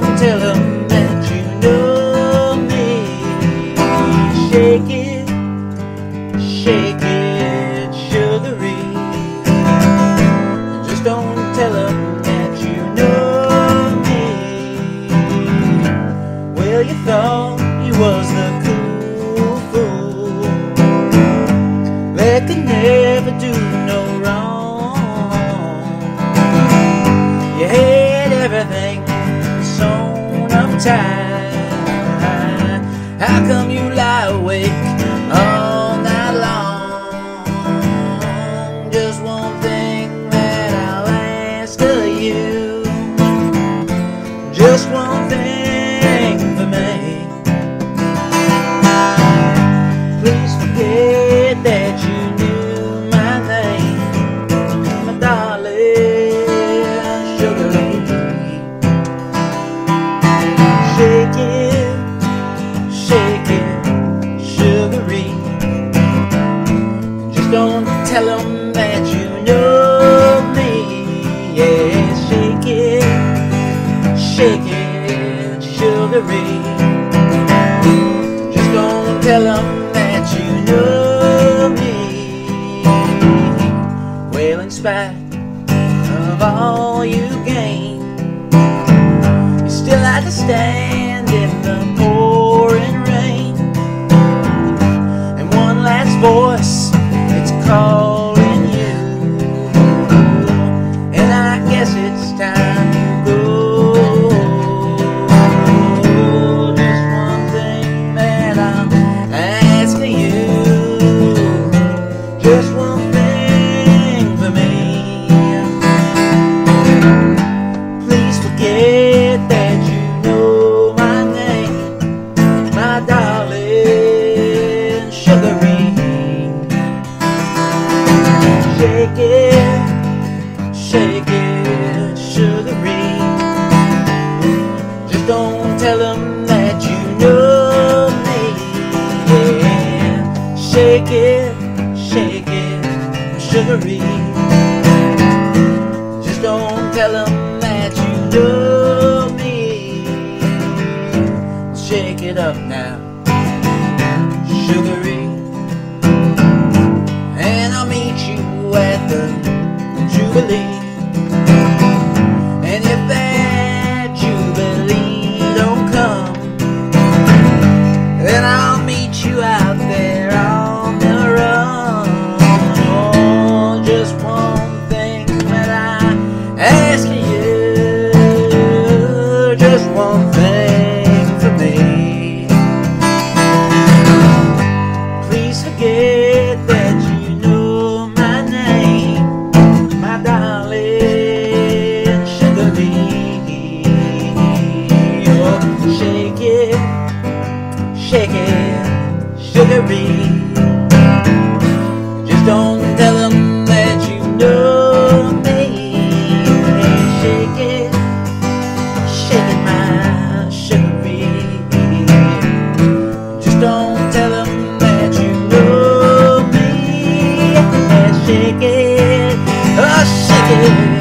don't tell them that you know me. Shake it, shake it, Sugaree. Just don't that you know me. Well, you thought you was the cool fool could never do. time. How come you? tell them that you know me. Well, in spite of all you gain, you still have to stay. shake it, shake it, Sugaree. Just don't tell them that you know me. Yeah. Shake it, shake it, Sugaree. Just don't tell them that you know me. Shake it up now, Sugaree. at the Jubilee. and Sugaree. Just don't tell them that you know me. And shake it, shake it, my Sugaree. Just don't tell them that you know me. And shake it, oh, shake it.